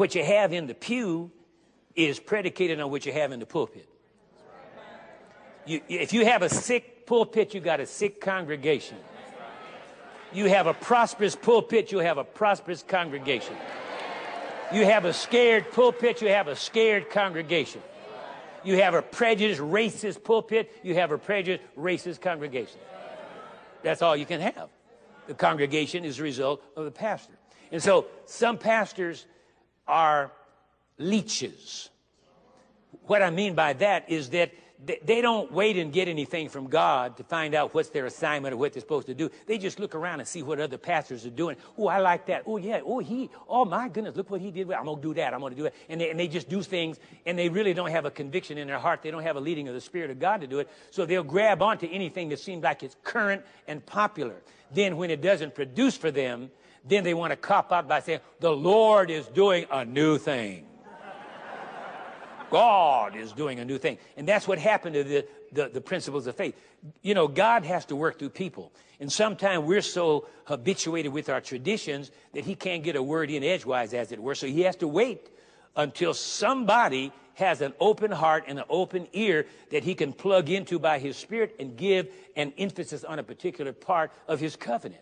what you have in the pew is predicated on what you have in the pulpit. You, if you have a sick pulpit, you got a sick congregation. You have a prosperous pulpit, you have a prosperous congregation. You have a scared pulpit, you have a scared congregation. You have a prejudiced, racist pulpit, you have a prejudiced, racist congregation. That's all you can have. The congregation is a result of the pastor. And so some pastors are leeches. What I mean by that is that they don't wait and get anything from God to find out what's their assignment or what they're supposed to do. They just look around and see what other pastors are doing. Oh, I like that. Oh, yeah. Oh, he. Oh, my goodness. Look what he did. I'm going to do that. I'm going to do it. And they, and they just do things and they really don't have a conviction in their heart. They don't have a leading of the Spirit of God to do it. So they'll grab onto anything that seems like it's current and popular. Then when it doesn't produce for them, then they want to cop out by saying, the Lord is doing a new thing. God is doing a new thing. And that's what happened to the, the, the, principles of faith. You know, God has to work through people. And sometimes we're so habituated with our traditions that he can't get a word in edgewise, as it were. So he has to wait until somebody has an open heart and an open ear that he can plug into by his spirit and give an emphasis on a particular part of his covenant.